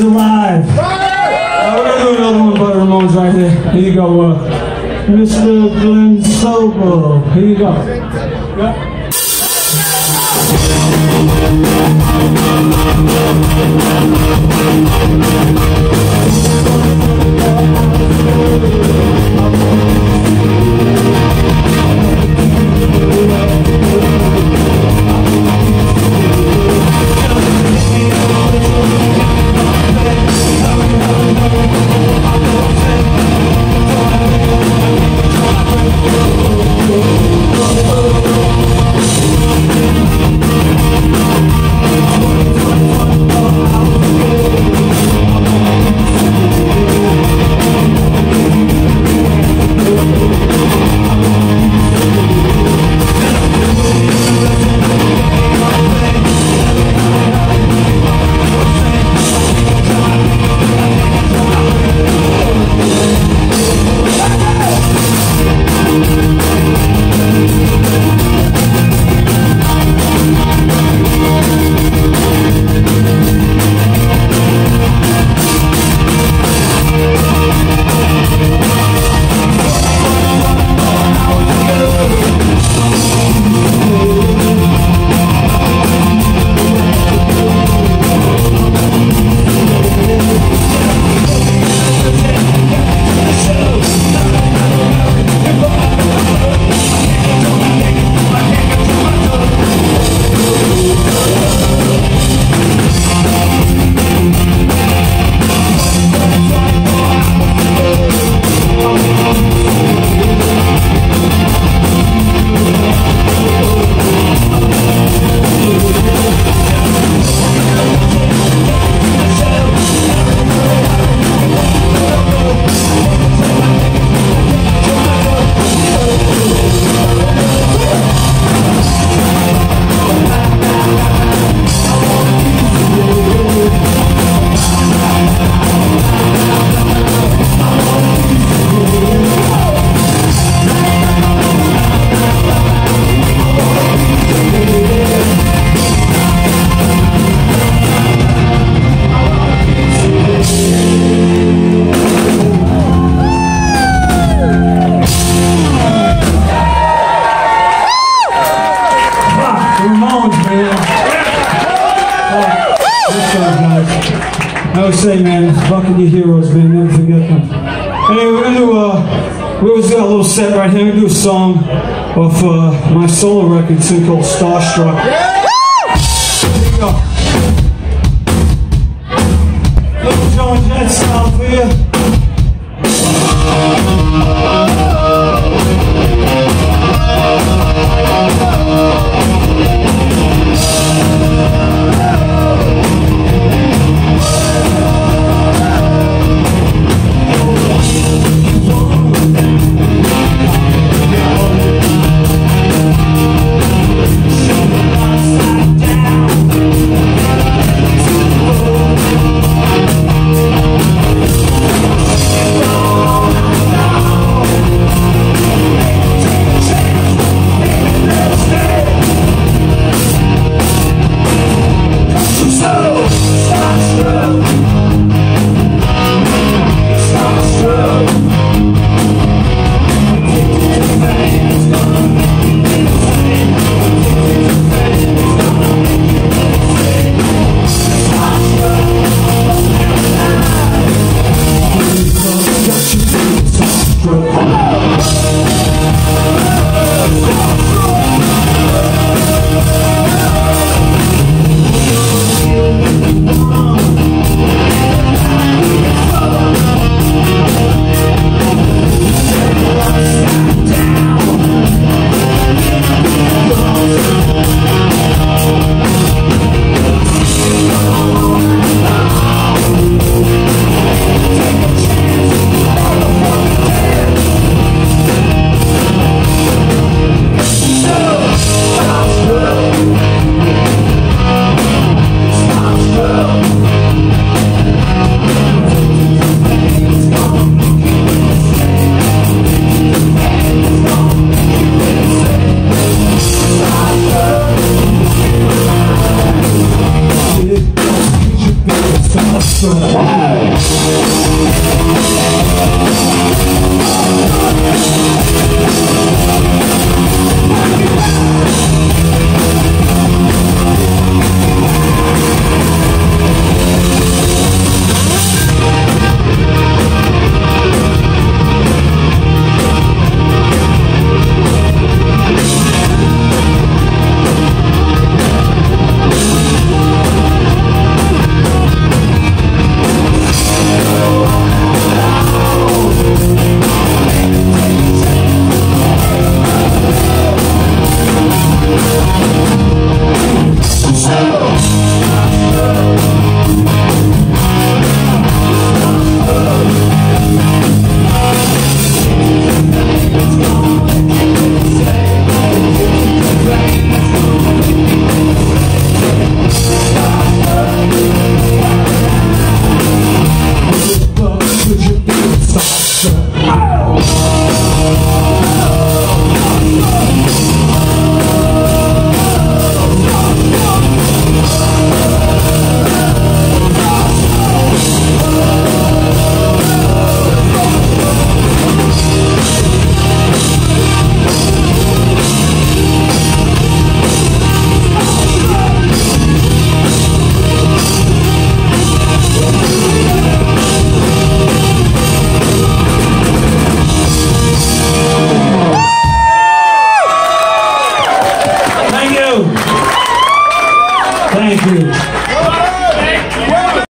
He's alive. Uh, we're gonna do another one by Ramones right here. Here you go, uh, Mr. Glen Sobel. Here you go. Yeah. Do, uh, we always got a little set right here. We're do a song off uh, my solo record too called Starstruck. Here you go. Little Joan Jett style for you.